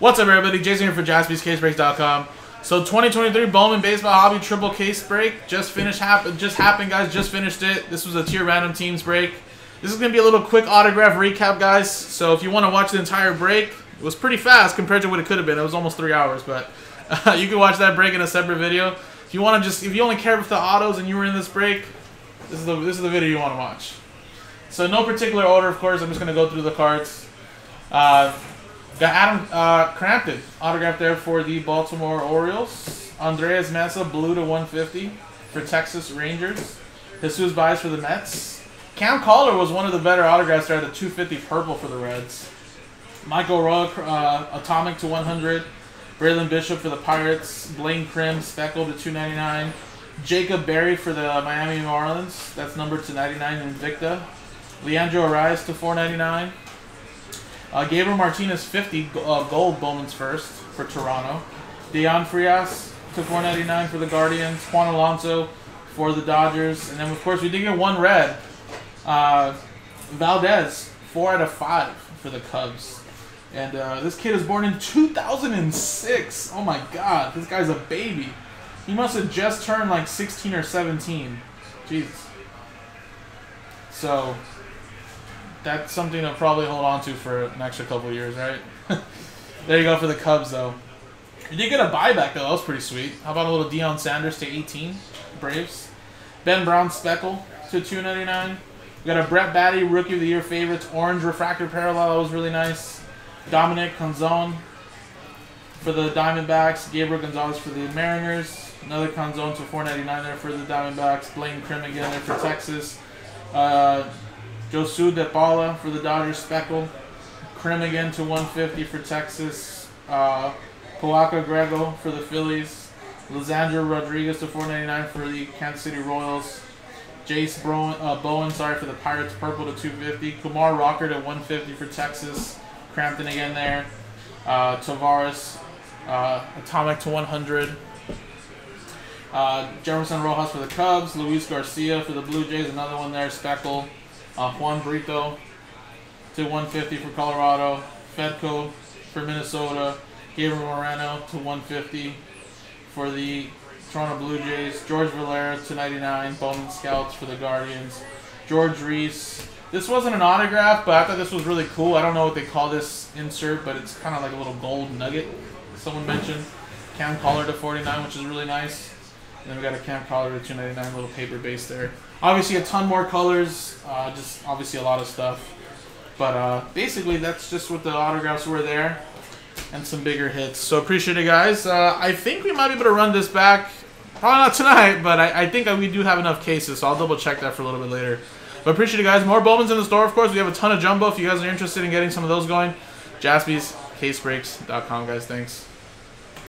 What's up, everybody? Jason here for JaspysCaseBreaks.com. So 2023 Bowman Baseball Hobby Triple Case Break just finished. Happen just happened, guys. Just finished it. This was a tier random teams break. This is gonna be a little quick autograph recap, guys. So if you want to watch the entire break, it was pretty fast compared to what it could have been. It was almost three hours, but uh, you can watch that break in a separate video. If you want to just, if you only care about the autos and you were in this break, this is the this is the video you want to watch. So no particular order, of course. I'm just gonna go through the cards. Uh, Got Adam uh, Crampton autograph there for the Baltimore Orioles. Andres Mesa, blue to 150 for Texas Rangers. Jesus Baez for the Mets. Cam Collier was one of the better autographs there at the 250 purple for the Reds. Michael Roa, uh, atomic to 100. Braylon Bishop for the Pirates. Blaine Crim, speckle to 299. Jacob Berry for the Miami Marlins. That's numbered to 99 Invicta. Leandro Arias to 499. Uh, Gabriel Martinez 50 uh, gold Bowman's first for Toronto. Dayan Frias took 499 for the Guardians. Juan Alonso for the Dodgers. And then, of course, we did get one red. Uh, Valdez, 4 out of 5 for the Cubs. And uh, this kid was born in 2006. Oh my god, this guy's a baby. He must have just turned like 16 or 17. Jesus. So, that's something to probably hold on to for an extra couple years, right? there you go for the Cubs, though. You did get a buyback, though. That was pretty sweet. How about a little Deion Sanders to 18, Braves. Ben Brown Speckle to 299. We got a Brett Baty Rookie of the Year favorites, Orange Refractor Parallel. That was really nice. Dominic Canzone for the Diamondbacks. Gabriel Gonzalez for the Mariners. Another Canzone to 499 there for the Diamondbacks. Blaine Crim again there for Texas. Uh, Josue De Paula for the Dodgers Speckle. Crim again to 150 for Texas. Uh, Poaka Grego for the Phillies. Lisandro Rodriguez to 499 for the Kansas City Royals. Jase Bowen, uh, Bowen, sorry, for the Pirates, purple to 250. Kumar Rocker to 150 for Texas. Crampton again there. Uh, Tavares, uh, Atomic to 100. Uh, Jefferson Rojas for the Cubs. Luis Garcia for the Blue Jays, another one there. Speckle. Uh, Juan Brito to 150 for Colorado. Fedco for Minnesota. Gabriel Moreno to 150 for the Toronto Blue Jays. George Valera to 99. Bowman Scouts for the Guardians. George Reese. This wasn't an autograph, but I thought this was really cool. I don't know what they call this insert, but it's kind of like a little gold nugget. Someone mentioned Cam Collier to 49, which is really nice. And then we got a Cam Collier to 299, little paper base there. Obviously, a ton more colors, uh, just obviously a lot of stuff. But uh, basically, that's just what the autographs were there, and some bigger hits. So appreciate it, guys. Uh, I think we might be able to run this back. Probably not tonight, but I, I think we do have enough cases, so I'll double check that for a little bit later. But appreciate it, guys. More Bowmans in the store, of course. We have a ton of jumbo if you guys are interested in getting some of those going. JaspysCaseBreaks.com, guys. Thanks.